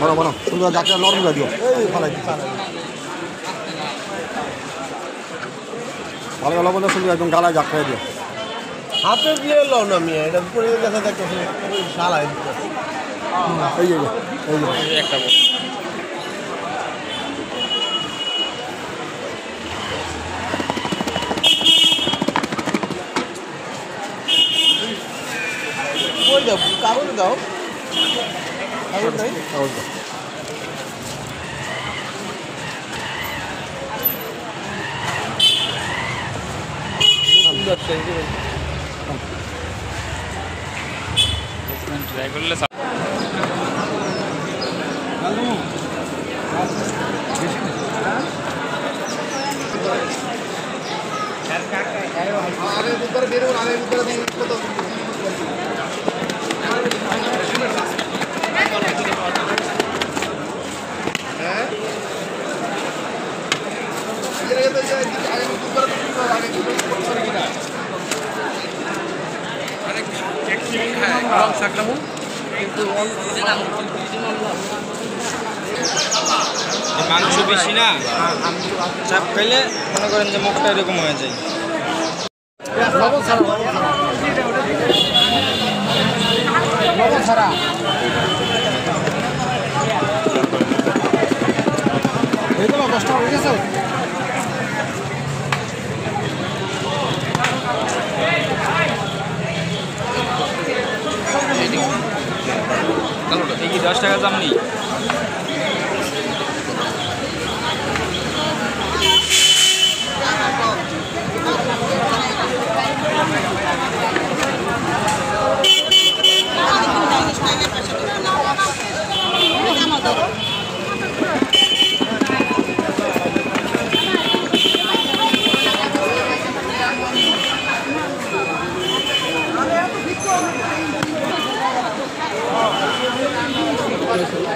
বলো বলো সুন্দর যাত্রা নরম করে দিও। এই ফালাই দিও। ভালো ভালো বলে সুন্দর একদম গালায় যাত্রা দিও। হাতে দিয়ে লও না মিয়া এটা পরে দেখা যাচ্ছে শালায় এই যে এই যে একটা দাও কাগজ দাও। কাগজ নাই ওই যে। সুন্দর সেই যে ট্রাই করলে মাংস বেশি না চাপ খাইলে মনে করেন যে মুখটা এরকম হয়ে যায়। ছাড়া টাকা হয়ে গেছে। এই কি দশ টাকা দাম নেই। Gracias.